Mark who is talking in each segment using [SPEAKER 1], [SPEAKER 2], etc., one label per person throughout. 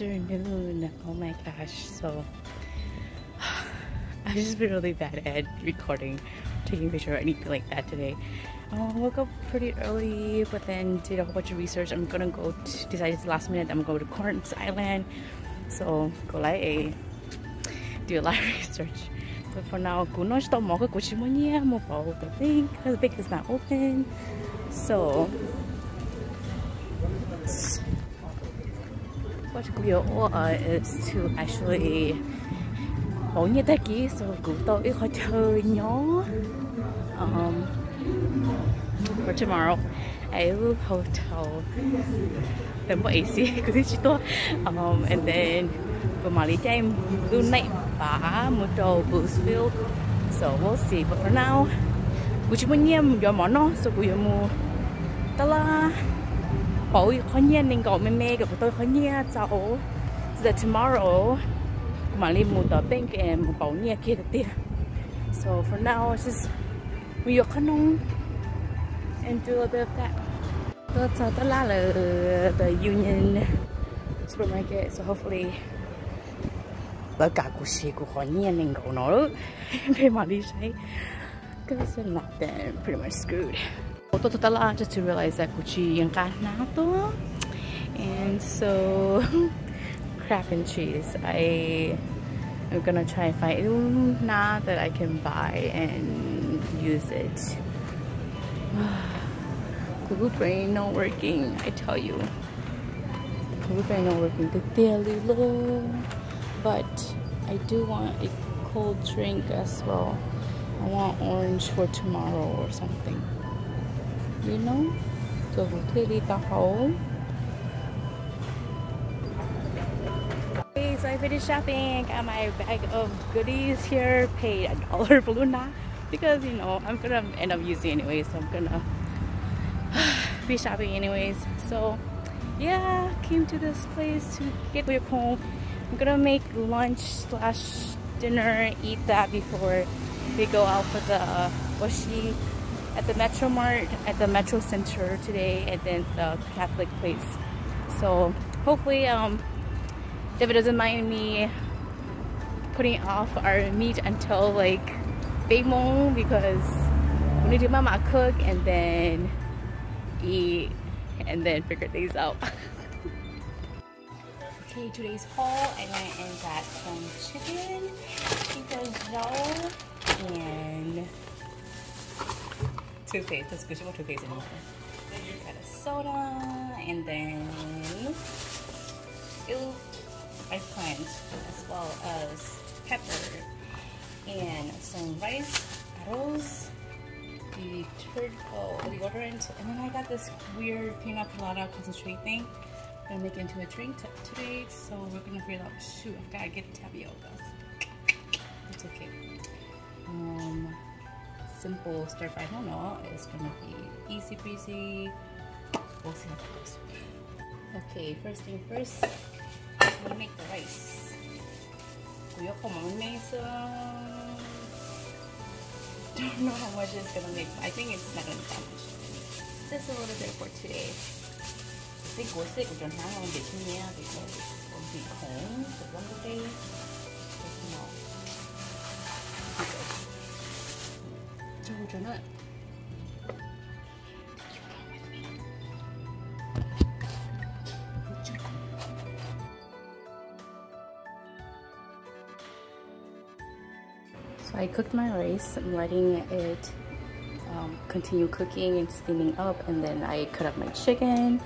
[SPEAKER 1] afternoon. Oh my gosh. So I've just been really bad at recording, taking picture or anything like that today. Um, I woke up pretty early, but then did a whole bunch of research. I'm gonna go to, decided last minute I'm going to go to Corns Island. So go like do a lot of research. But for now, kuno sto mo ko mo pa the bank because the bank is not open. So. What we are is to actually bỗng như thế kia so cụ tôi ít chơi nhó um, for tomorrow I will hotel then what AC cứ thế chỉ um, and then for Mali time lúc nãy bà một đầu Bootsville so we'll see but for now cụ chỉ muốn nhiêm do món nó so cụ mua ta la bảo khó nhiên nên gọi mẹ mẹ của tôi khó nhiên, cháu. The tomorrow mà đi mua tờ bên cái một bảo nhiên kia được so, for now, it's just, we are khăn and do a bit of that. Tôi cho tôi là ờ, là the Union supermarket, so hopefully. Tất cả cuộc sống của khó nhiên nên gọi nó. Về mà đi say. Because I'm not then pretty much screwed. Totala just to realize that kuchi yung nato and so crap and cheese. I am gonna try and find una that I can buy and use it. Google Brain not working I tell you. Google Brain not working. The daily low but I do want a cold drink as well. I want orange for tomorrow or something you know so completely the hole okay so I finished shopping got my bag of goodies here paid a dollar for Luna because you know I'm gonna end up using anyway so I'm gonna be shopping anyways. So yeah came to this place to get your home. I'm gonna make lunch slash dinner eat that before we go out for the washi at the Metro Mart, at the Metro Center today, and then the Catholic place. So hopefully um, David doesn't mind me putting off our meat until like Beimong because need to do mama cook and then eat and then figure things out. okay, today's haul, I went and got some chicken, chicken and toothpaste. Let's go toothpaste anymore. Got a soda and then ew, eggplant as well as pepper and some rice, arroz, the turd, oh, deodorant, and then I got this weird pina colada concentrate thing. I'm gonna make into a drink today, so we're gonna figure out. Shoot, I've gotta get tapioca. Simple stir fry nono is gonna be easy breezy. We'll see how it goes. Okay, first thing first, we make the rice. Kuya. Don't know how much it's gonna make. but I think it's not gonna be that much. Just a little bit for today. I think we'll see. We don't have one because it's gonna be cold for one day. So I cooked my rice, I'm letting it um, continue cooking and steaming up and then I cut up my chicken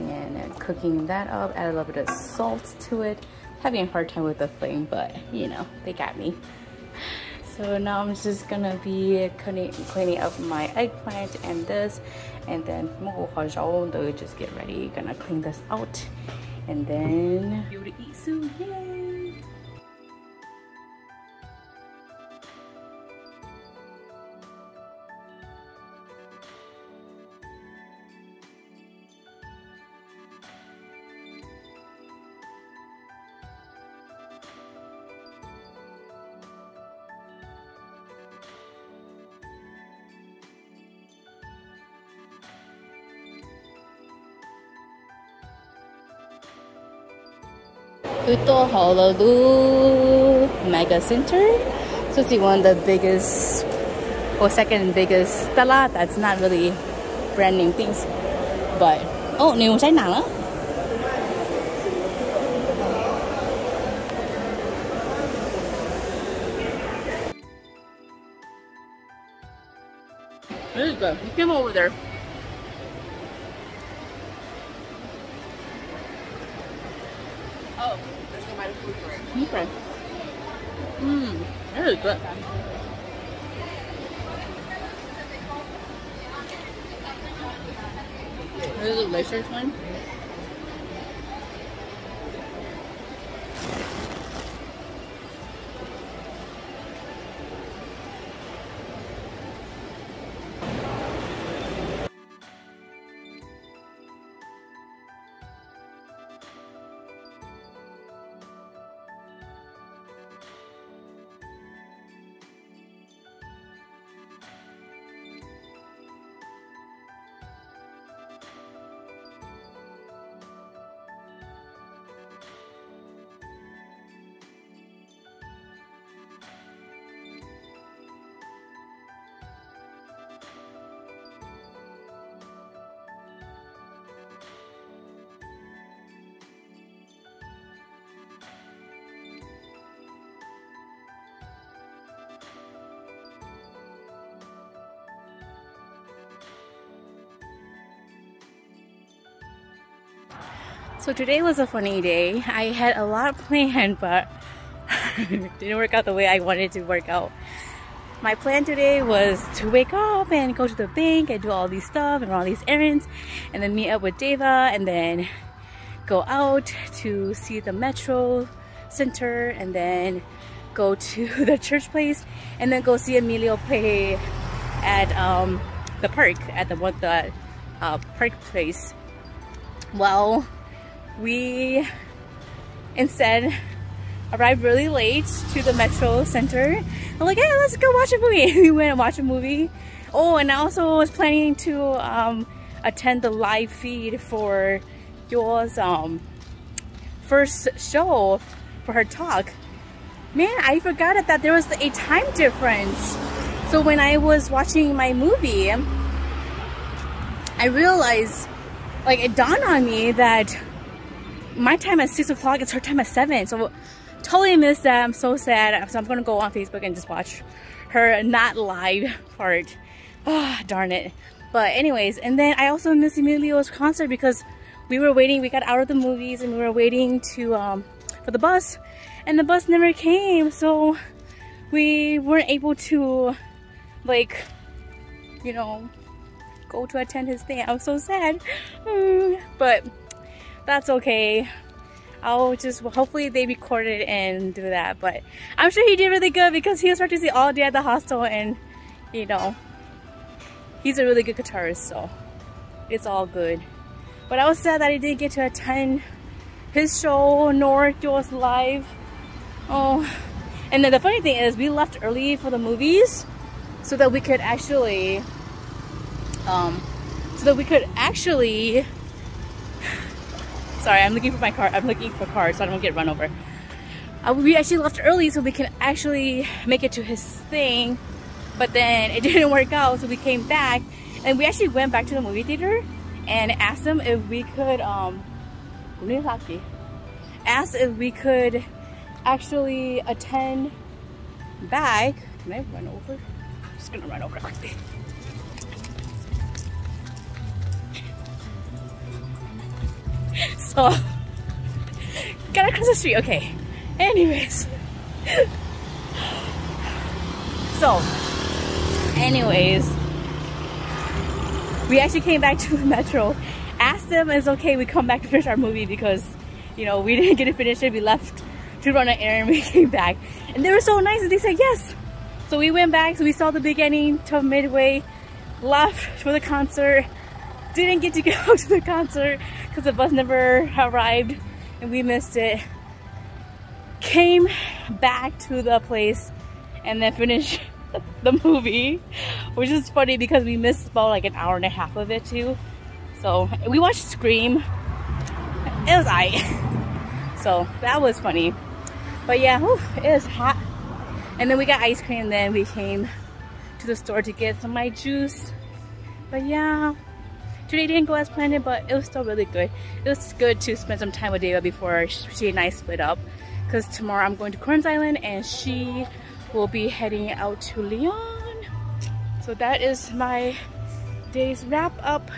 [SPEAKER 1] and cooking that up, add a little bit of salt to it. Having a hard time with the flame, but you know, they got me. So now I'm just gonna be cleaning, up my eggplant and this and then just get ready. Gonna clean this out and then be able to eat soon. Uto Honolulu Mega Center. So it's one of the biggest or second biggest stella that's not really brand things. But oh, new China. This is good. You came over there.
[SPEAKER 2] Oh, let's go buy the food for it.
[SPEAKER 1] Okay. Mmm, that is good. This is a delicious one. So today was a funny day. I had a lot planned, but didn't work out the way I wanted to work out. My plan today was to wake up and go to the bank and do all these stuff and run all these errands and then meet up with Deva and then go out to see the Metro Center and then go to the church place and then go see Emilio play at um, the park at the the uh, park place. Well, we instead arrived really late to the Metro Center. I'm like, hey, let's go watch a movie. we went and watched a movie. Oh, and I also was planning to um, attend the live feed for yours um, first show for her talk. Man, I forgot that there was a time difference. So when I was watching my movie, I realized, like it dawned on me that my time at 6 o'clock it's her time at 7 so totally missed that. I'm so sad. So i'm gonna go on facebook and just watch her not live part. Oh darn it. But anyways and then i also missed emilio's concert because we were waiting we got out of the movies and we were waiting to um for the bus and the bus never came. So we weren't able to like you know go to attend his thing. I was so sad. But that's okay. I'll just hopefully they record it and do that. But I'm sure he did really good because he was practicing all day at the hostel and you know he's a really good guitarist so it's all good. But I was sad that he didn't get to attend his show nor yours live. Oh and then the funny thing is we left early for the movies so that we could actually um so that we could actually Sorry, I'm looking for my car. I'm looking for cars so I don't get run over. Uh, we actually left early so we can actually make it to his thing. But then it didn't work out so we came back and we actually went back to the movie theater and asked them if we could um asked if we could actually attend back. Can I run over? I'm just gonna run over quickly. So gotta cross the street okay. Anyways. So anyways. We actually came back to the metro. Asked them it's okay we come back to finish our movie because you know we didn't get to finish it we left to run an errand we came back. And they were so nice and they said yes. So we went back so we saw the beginning to midway left for the concert didn't get to go to the concert because the bus never arrived and we missed it. Came back to the place and then finished the movie, which is funny because we missed about like an hour and a half of it too. So we watched Scream. It was I. So that was funny. But yeah, whew, it was hot. And then we got ice cream. Then we came to the store to get some of my juice. But yeah, today didn't go as planned, but it was still really good. It was good to spend some time with Deva before she and I split up. Because tomorrow I'm going to Corns Island and she will be heading out to Leon. So that is my day's wrap up.